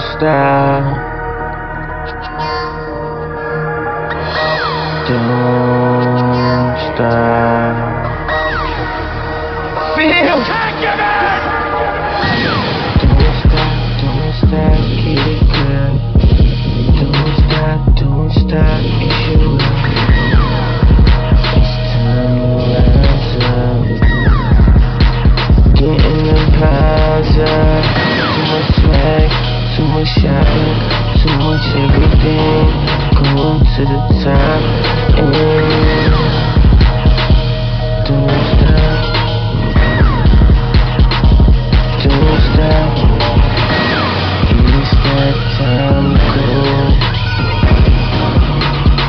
stop. Don't stop. Feel. Don't stop, to the top and don't stop. Don't stop. That time.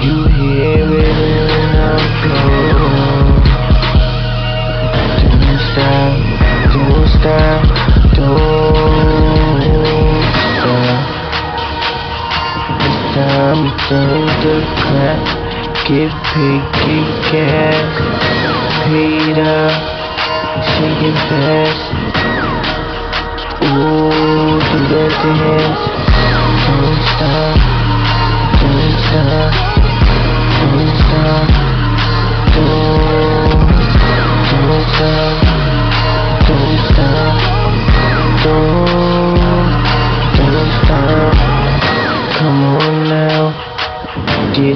You hear it when I go. Don't stop, don't stop, the crack. Get paid, get cash. Paid up, shake it fast. Ooh, dance.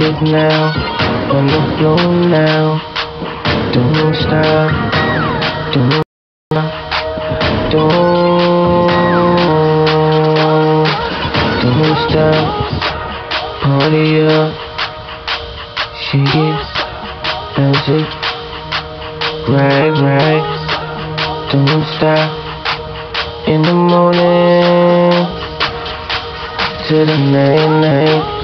It now, on the floor now. Don't stop, don't don't, don't stop. Party up, shake it, bounce it, right, right. Don't stop. In the morning to the night, night.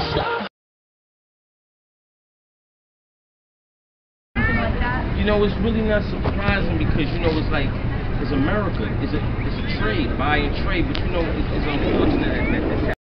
You know, it's really not surprising because you know it's like it's America. It's a it's a trade, buy and trade. But you know, it's, it's unfortunate that, that